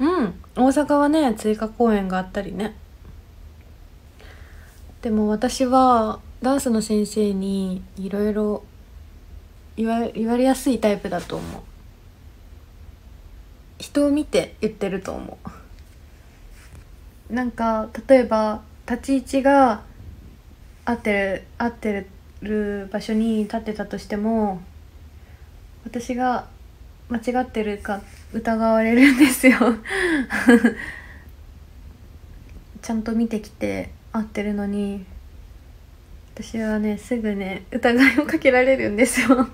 うん。大阪はね追加公演があったりね。でも私はダンスの先生にいろいろ言われやすいタイプだと思う。人を見て言ってると思う。なんか例えば立ち位置が合ってる合ってる場所に立ってたとしても私が間違ってるか疑われるんですよ。ちゃんと見てきて合ってるのに私はねすぐね疑いをかけられるんですよ。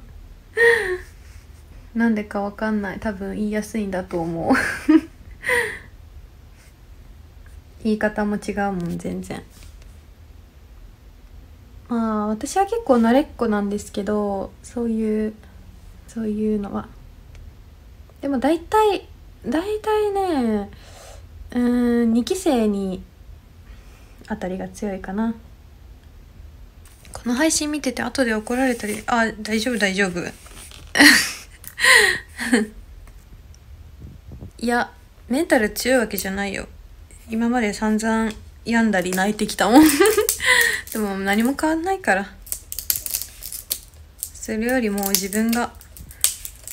なんでかわかんない。多分言いやすいんだと思う。言い方も違うもん全然。まあ私は結構慣れっこなんですけどそういうそういうのは。でも大体大体ねうん2期生にあたりが強いかな。この配信見てて後で怒られたりあ大丈夫大丈夫。いやメンタル強いわけじゃないよ。今まで散々病んだり泣いてきたもん。でも何も変わんないから。それよりも自分が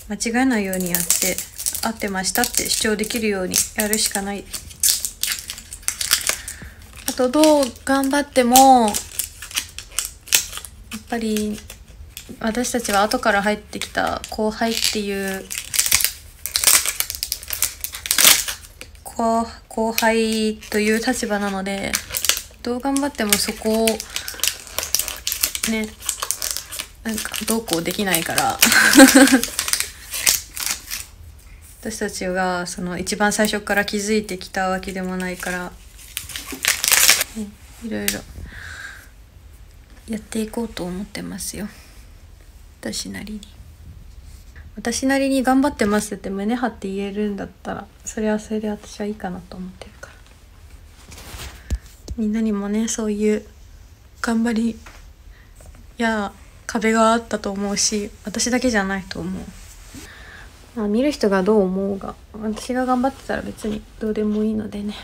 間違えないようにやって合ってましたって主張できるようにやるしかない。あとどう頑張ってもやっぱり私たちは後から入ってきた後輩っていう後後輩という立場なのでどう頑張ってもそこをねなんかどうこうできないから。私たちがその一番最初から気づいてきたわけでもないから、いろいろやっていこうと思ってますよ。私なりに。私なりに頑張ってますって胸張って言えるんだったらそれはそれで私はいいかなと思ってるから。みんなにもねそういう頑張りや壁があったと思うし私だけじゃないと思う。見る人がどう思うが。私が頑張ってたら別にどうでもいいのでね。